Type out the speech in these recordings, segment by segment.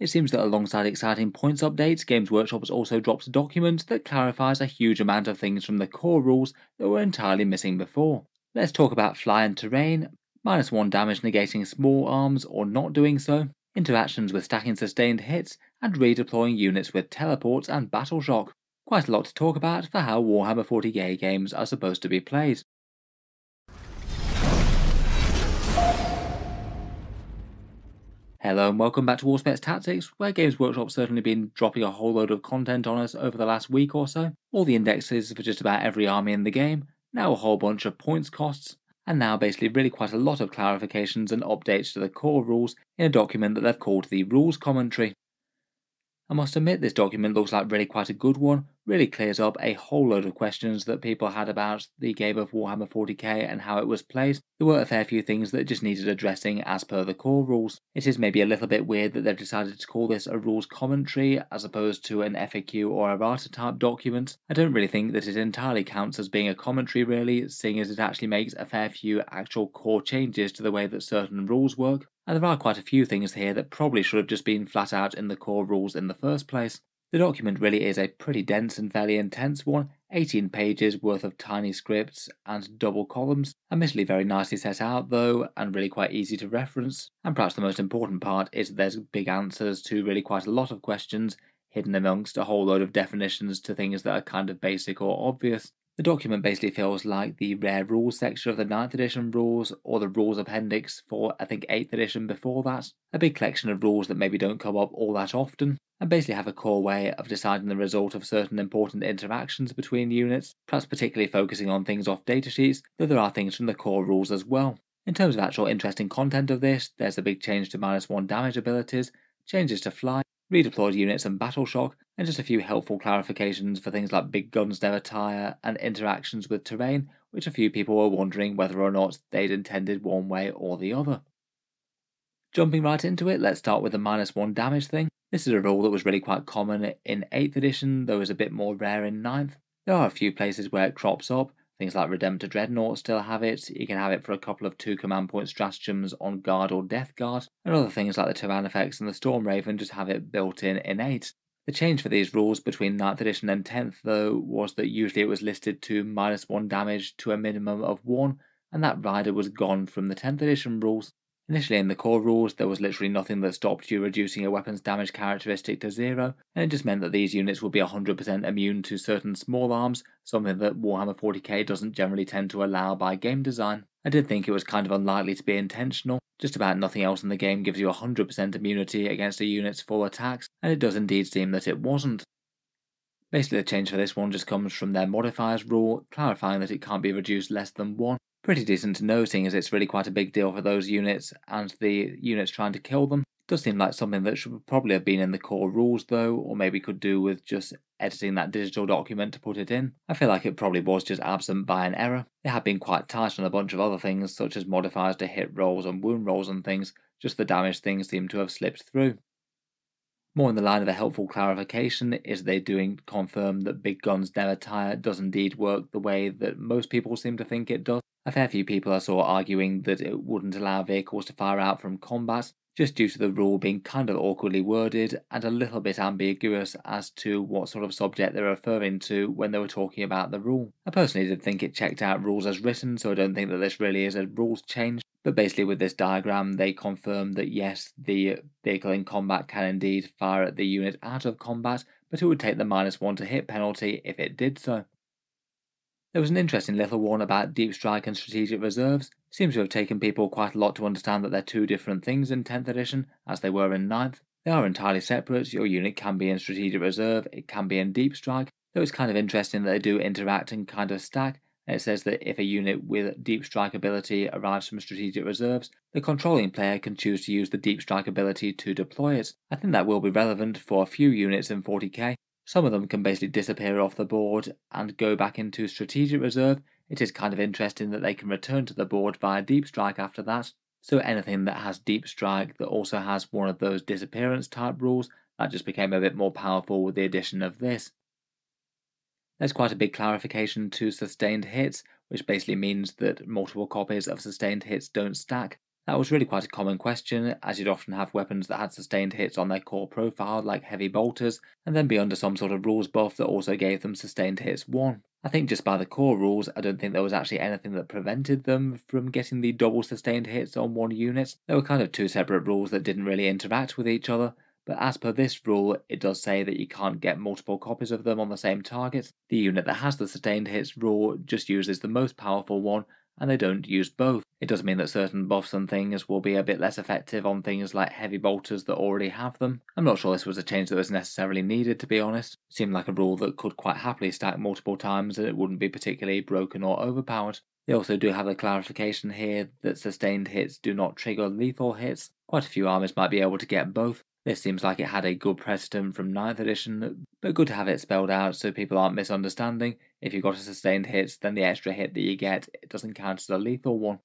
It seems that alongside exciting points updates, Games Workshop has also dropped a document that clarifies a huge amount of things from the core rules that were entirely missing before. Let's talk about fly and terrain, minus 1 damage negating small arms or not doing so, interactions with stacking sustained hits, and redeploying units with teleports and battle shock. Quite a lot to talk about for how Warhammer 40k games are supposed to be played. Hello and welcome back to Auspex Tactics, where Games Workshop's certainly been dropping a whole load of content on us over the last week or so. All the indexes for just about every army in the game, now a whole bunch of points costs, and now basically really quite a lot of clarifications and updates to the core rules in a document that they've called the Rules Commentary. I must admit this document looks like really quite a good one, really clears up a whole load of questions that people had about the game of Warhammer 40k and how it was played. There were a fair few things that just needed addressing as per the core rules. It is maybe a little bit weird that they've decided to call this a rules commentary as opposed to an FAQ or errata type document. I don't really think that it entirely counts as being a commentary really, seeing as it actually makes a fair few actual core changes to the way that certain rules work and there are quite a few things here that probably should have just been flat out in the core rules in the first place. The document really is a pretty dense and fairly intense one, 18 pages worth of tiny scripts and double columns, admittedly very nicely set out though, and really quite easy to reference. And perhaps the most important part is there's big answers to really quite a lot of questions, hidden amongst a whole load of definitions to things that are kind of basic or obvious. The document basically feels like the rare rules section of the 9th edition rules or the rules appendix for I think 8th edition before that. A big collection of rules that maybe don't come up all that often and basically have a core way of deciding the result of certain important interactions between units, perhaps particularly focusing on things off datasheets, though there are things from the core rules as well. In terms of actual interesting content of this, there's a big change to minus 1 damage abilities, changes to fly, redeployed units and battle shock, and just a few helpful clarifications for things like big guns never tire and interactions with terrain, which a few people were wondering whether or not they'd intended one way or the other. Jumping right into it, let's start with the minus one damage thing. This is a rule that was really quite common in 8th edition, though is a bit more rare in 9th. There are a few places where it crops up, Things like Redemptor Dreadnought still have it. You can have it for a couple of two command point stratagems on Guard or Death Guard. And other things like the Tyrannofex and the Storm Raven just have it built in innate. The change for these rules between 9th edition and 10th, though, was that usually it was listed to minus 1 damage to a minimum of 1, and that rider was gone from the 10th edition rules. Initially in the core rules, there was literally nothing that stopped you reducing a weapon's damage characteristic to zero, and it just meant that these units would be 100% immune to certain small arms, something that Warhammer 40k doesn't generally tend to allow by game design. I did think it was kind of unlikely to be intentional, just about nothing else in the game gives you 100% immunity against a unit's full attacks, and it does indeed seem that it wasn't. Basically the change for this one just comes from their modifiers rule, clarifying that it can't be reduced less than 1, pretty decent to know, seeing as it's really quite a big deal for those units and the units trying to kill them. Does seem like something that should probably have been in the core rules though, or maybe could do with just editing that digital document to put it in. I feel like it probably was just absent by an error. It had been quite tight on a bunch of other things, such as modifiers to hit rolls and wound rolls and things, just the damage things seem to have slipped through. More in the line of a helpful clarification is they doing confirm that Big Guns Never Tire does indeed work the way that most people seem to think it does. A fair few people I saw arguing that it wouldn't allow vehicles to fire out from combat, just due to the rule being kind of awkwardly worded and a little bit ambiguous as to what sort of subject they're referring to when they were talking about the rule. I personally did think it checked out rules as written, so I don't think that this really is a rules change. But basically, with this diagram, they confirm that yes, the vehicle in combat can indeed fire at the unit out of combat, but it would take the minus one to hit penalty if it did so. There was an interesting little one about deep strike and strategic reserves. Seems to have taken people quite a lot to understand that they're two different things in 10th edition, as they were in 9th. They are entirely separate, your unit can be in strategic reserve, it can be in deep strike, though it's kind of interesting that they do interact and kind of stack, it says that if a unit with deep strike ability arrives from strategic reserves, the controlling player can choose to use the deep strike ability to deploy it. I think that will be relevant for a few units in 40k, some of them can basically disappear off the board and go back into strategic reserve. It is kind of interesting that they can return to the board via deep strike after that. So anything that has deep strike that also has one of those disappearance type rules, that just became a bit more powerful with the addition of this. There's quite a big clarification to sustained hits, which basically means that multiple copies of sustained hits don't stack. That was really quite a common question, as you'd often have weapons that had sustained hits on their core profile, like heavy bolters, and then be under some sort of rules buff that also gave them sustained hits 1. I think just by the core rules, I don't think there was actually anything that prevented them from getting the double sustained hits on one unit. There were kind of two separate rules that didn't really interact with each other, but as per this rule, it does say that you can't get multiple copies of them on the same target. The unit that has the sustained hits rule just uses the most powerful one, and they don't use both. It does mean that certain buffs and things will be a bit less effective on things like heavy bolters that already have them. I'm not sure this was a change that was necessarily needed to be honest. Seemed like a rule that could quite happily stack multiple times and it wouldn't be particularly broken or overpowered. They also do have a clarification here that sustained hits do not trigger lethal hits. Quite a few armies might be able to get both, this seems like it had a good precedent from 9th edition, but good to have it spelled out so people aren't misunderstanding. If you've got a sustained hit, then the extra hit that you get it doesn't count as a lethal one.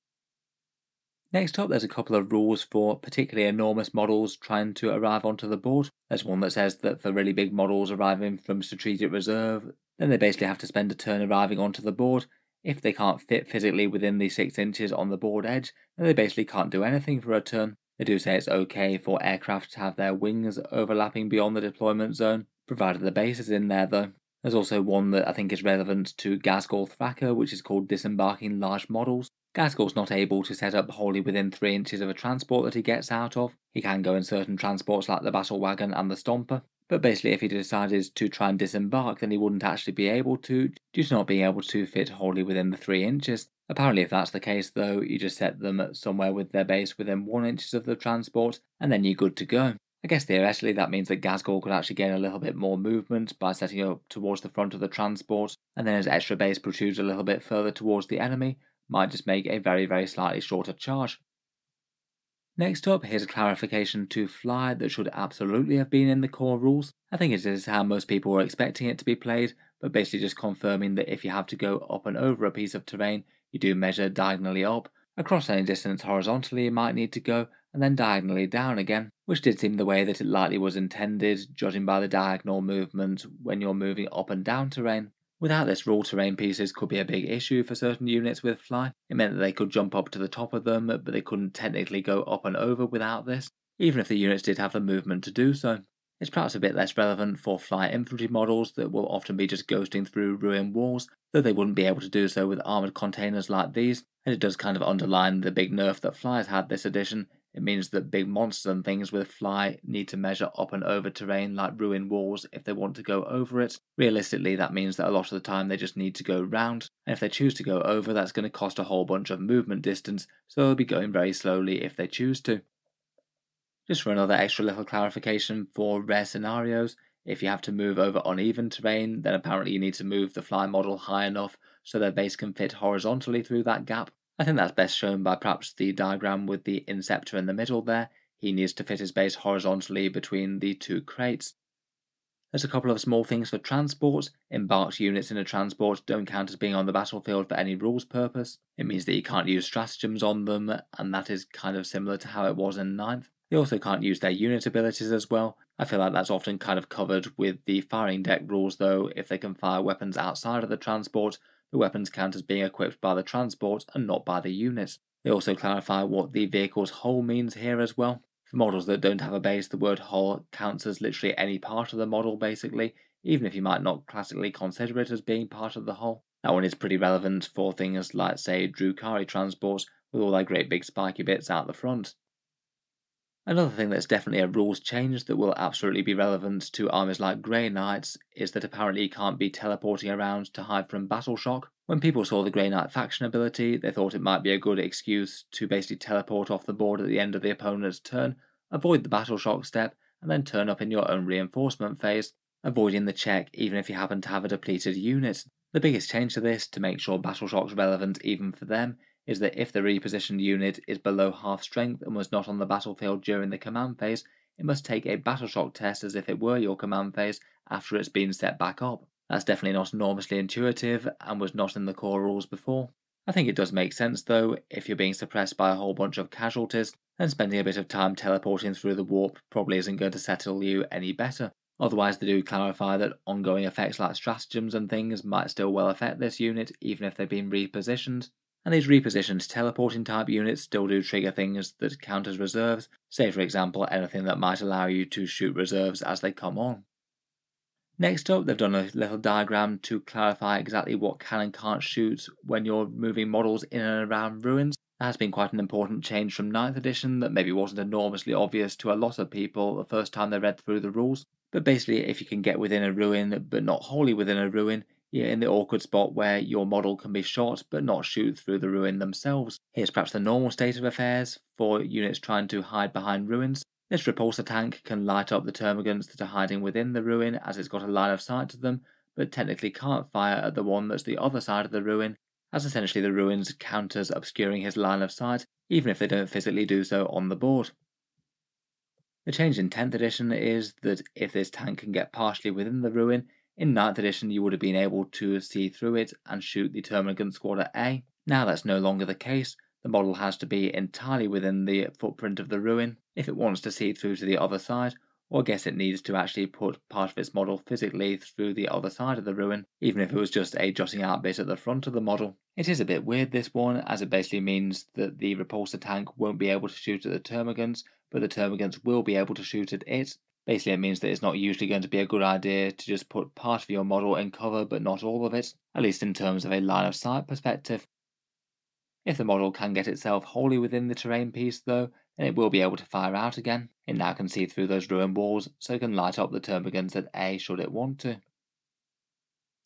Next up, there's a couple of rules for particularly enormous models trying to arrive onto the board. There's one that says that for really big models arriving from strategic reserve, then they basically have to spend a turn arriving onto the board. If they can't fit physically within the 6 inches on the board edge, then they basically can't do anything for a turn. They do say it's okay for aircraft to have their wings overlapping beyond the deployment zone, provided the base is in there though. There's also one that I think is relevant to Ghazghkull Thraka, which is called disembarking large models. Ghazghkull's not able to set up wholly within 3 inches of a transport that he gets out of. He can go in certain transports like the Battle Wagon and the Stomper, but basically if he decided to try and disembark then he wouldn't actually be able to, due to not being able to fit wholly within the 3 inches. Apparently, if that's the case, though, you just set them somewhere with their base within one inches of the transport, and then you're good to go. I guess theoretically that means that Ghazghkull could actually gain a little bit more movement by setting up towards the front of the transport, and then his extra base protrudes a little bit further towards the enemy, might just make a very, very slightly shorter charge. Next up, here's a clarification to fly that should absolutely have been in the core rules. I think it is how most people were expecting it to be played, but basically just confirming that if you have to go up and over a piece of terrain, you do measure diagonally up. Across any distance horizontally you might need to go, and then diagonally down again, which did seem the way that it likely was intended, judging by the diagonal movement when you're moving up and down terrain. Without this, rule terrain pieces could be a big issue for certain units with fly. It meant that they could jump up to the top of them, but they couldn't technically go up and over without this, even if the units did have the movement to do so. It's perhaps a bit less relevant for fly infantry models that will often be just ghosting through ruined walls, though they wouldn't be able to do so with armoured containers like these, and it does kind of underline the big nerf that flies had this edition. It means that big monsters and things with fly need to measure up and over terrain like ruined walls if they want to go over it. Realistically, that means that a lot of the time they just need to go round, and if they choose to go over, that's going to cost a whole bunch of movement distance, so they'll be going very slowly if they choose to. Just for another extra little clarification for rare scenarios, if you have to move over uneven terrain, then apparently you need to move the fly model high enough so their base can fit horizontally through that gap. I think that's best shown by perhaps the diagram with the inceptor in the middle there. He needs to fit his base horizontally between the two crates. There's a couple of small things for transport. Embarked units in a transport don't count as being on the battlefield for any rules purpose. It means that you can't use stratagems on them, and that is kind of similar to how it was in 9th. They also can't use their unit abilities as well. I feel like that's often kind of covered with the firing deck rules though, if they can fire weapons outside of the transport, the weapons count as being equipped by the transport and not by the unit. They also clarify what the vehicle's hull means here as well. For models that don't have a base, the word hull counts as literally any part of the model basically, even if you might not classically consider it as being part of the hull. That one is pretty relevant for things like, say, Drukhari transports with all their great big spiky bits out the front. Another thing that's definitely a rules change that will absolutely be relevant to armies like Grey Knights is that apparently you can't be teleporting around to hide from battle shock. When people saw the Grey Knight faction ability, they thought it might be a good excuse to basically teleport off the board at the end of the opponent's turn, avoid the battle shock step, and then turn up in your own reinforcement phase, avoiding the check even if you happen to have a depleted unit. The biggest change to this, to make sure battle shock's relevant even for them, is that if the repositioned unit is below half strength and was not on the battlefield during the command phase, it must take a battle shock test as if it were your command phase after it's been set back up. That's definitely not enormously intuitive and was not in the core rules before. I think it does make sense though, if you're being suppressed by a whole bunch of casualties, then spending a bit of time teleporting through the warp probably isn't going to settle you any better. Otherwise, they do clarify that ongoing effects like stratagems and things might still well affect this unit even if they've been repositioned, and these repositioned teleporting type units still do trigger things that count as reserves, say for example anything that might allow you to shoot reserves as they come on. Next up, they've done a little diagram to clarify exactly what can and can't shoot when you're moving models in and around ruins. That has been quite an important change from 9th edition that maybe wasn't enormously obvious to a lot of people the first time they read through the rules. But basically, if you can get within a ruin but not wholly within a ruin, you're in the awkward spot where your model can be shot but not shoot through the ruin themselves. Here's perhaps the normal state of affairs for units trying to hide behind ruins. This repulsor tank can light up the termagants that are hiding within the ruin as it's got a line of sight to them, but technically can't fire at the one that's the other side of the ruin, as essentially the ruins counters obscuring his line of sight, even if they don't physically do so on the board. The change in 10th edition is that if this tank can get partially within the ruin, in 9th edition, you would have been able to see through it and shoot the Termagant squad at A. Now that's no longer the case. The model has to be entirely within the footprint of the ruin if it wants to see through to the other side, or I guess it needs to actually put part of its model physically through the other side of the ruin, even if it was just a jutting out bit at the front of the model. It is a bit weird this one, as it basically means that the repulsor tank won't be able to shoot at the termagants, but the termagants will be able to shoot at it, Basically, it means that it's not usually going to be a good idea to just put part of your model in cover but not all of it, at least in terms of a line of sight perspective. If the model can get itself wholly within the terrain piece though, then it will be able to fire out again. It now can see through those ruined walls, so it can light up the termagants at A should it want to.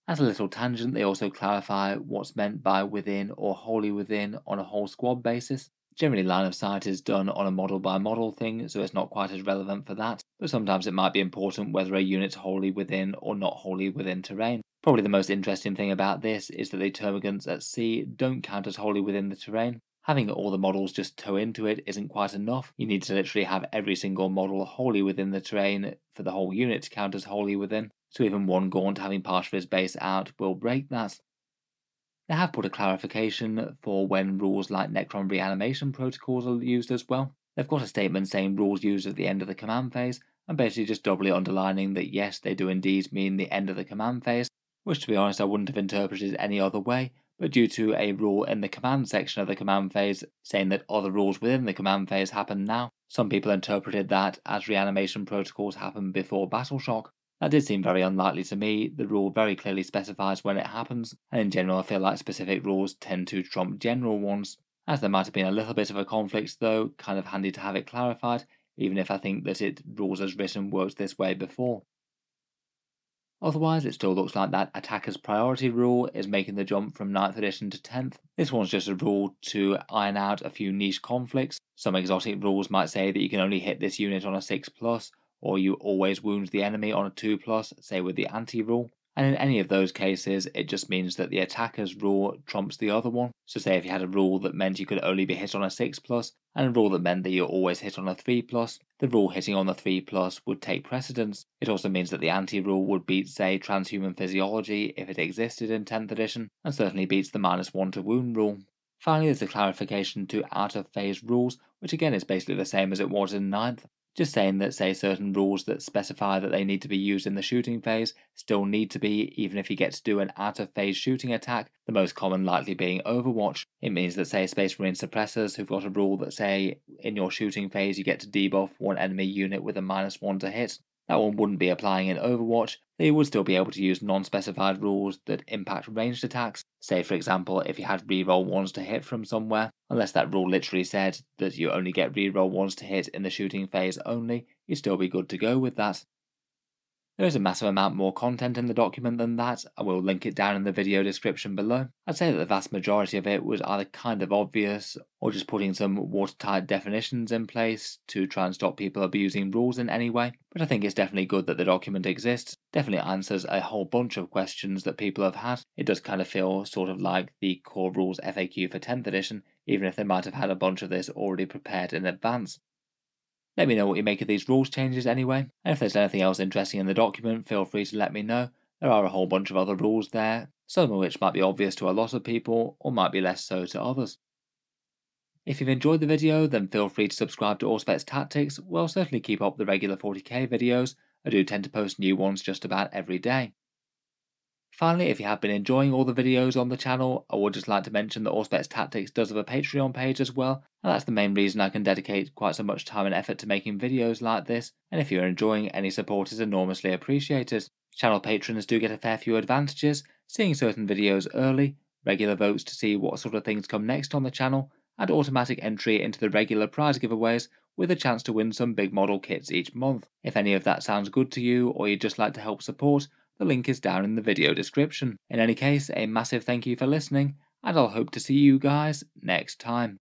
As a little tangent, they also clarify what's meant by within or wholly within on a whole squad basis. Generally, line of sight is done on a model by model thing, so it's not quite as relevant for that, but sometimes it might be important whether a unit's wholly within or not wholly within terrain. Probably the most interesting thing about this is that the termagants at sea don't count as wholly within the terrain. Having all the models just toe into it isn't quite enough. You need to literally have every single model wholly within the terrain for the whole unit to count as wholly within. So even one Gaunt having part of his base out will break that. They have put a clarification for when rules like Necron reanimation protocols are used as well. They've got a statement saying rules used at the end of the command phase, and basically just doubly underlining that yes, they do indeed mean the end of the command phase, which to be honest I wouldn't have interpreted any other way, but due to a rule in the command section of the command phase saying that other rules within the command phase happen now, some people interpreted that as reanimation protocols happen before battle shock, that did seem very unlikely to me. The rule very clearly specifies when it happens, and in general, I feel like specific rules tend to trump general ones. As there might have been a little bit of a conflict, though, kind of handy to have it clarified, even if I think that it rules as written worked this way before. Otherwise, it still looks like that attacker's priority rule is making the jump from 9th edition to 10th. This one's just a rule to iron out a few niche conflicts. Some exotic rules might say that you can only hit this unit on a 6 plus, or you always wound the enemy on a 2 plus, say with the anti rule. And in any of those cases, it just means that the attacker's rule trumps the other one. So say if you had a rule that meant you could only be hit on a 6 plus, and a rule that meant that you always hit on a 3 plus, the rule hitting on the 3 plus would take precedence. It also means that the anti-rule would beat, say, transhuman physiology if it existed in 10th edition, and certainly beats the minus 1 to wound rule. Finally, there's a clarification to out of phase rules, which again is basically the same as it was in 9th, just saying that, say, certain rules that specify that they need to be used in the shooting phase still need to be, even if you get to do an out of phase shooting attack, the most common likely being Overwatch. It means that, say, Space Marine suppressors who've got a rule that, say, in your shooting phase you get to debuff one enemy unit with a minus one to hit, that one wouldn't be applying in Overwatch, they would still be able to use non-specified rules that impact ranged attacks. Say for example, if you had reroll ones to hit from somewhere, unless that rule literally said that you only get reroll ones to hit in the shooting phase only, you'd still be good to go with that. There is a massive amount more content in the document than that, I will link it down in the video description below. I'd say that the vast majority of it was either kind of obvious or just putting some watertight definitions in place to try and stop people abusing rules in any way, but I think it's definitely good that the document exists. Definitely answers a whole bunch of questions that people have had. It does kind of feel sort of like the core rules FAQ for 10th edition, even if they might have had a bunch of this already prepared in advance. Let me know what you make of these rules changes anyway, and if there's anything else interesting in the document, feel free to let me know. There are a whole bunch of other rules there, some of which might be obvious to a lot of people, or might be less so to others. If you've enjoyed the video, then feel free to subscribe to Auspex Tactics, we'll certainly keep up the regular 40k videos, I do tend to post new ones just about every day. Finally, if you have been enjoying all the videos on the channel, I would just like to mention that Auspex Tactics does have a Patreon page as well, and that's the main reason I can dedicate quite so much time and effort to making videos like this, and if you're enjoying, any support is enormously appreciated. Channel patrons do get a fair few advantages, seeing certain videos early, regular votes to see what sort of things come next on the channel, and automatic entry into the regular prize giveaways with a chance to win some big model kits each month. If any of that sounds good to you, or you'd just like to help support, the link is down in the video description. In any case, a massive thank you for listening, and I'll hope to see you guys next time.